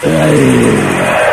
Aí.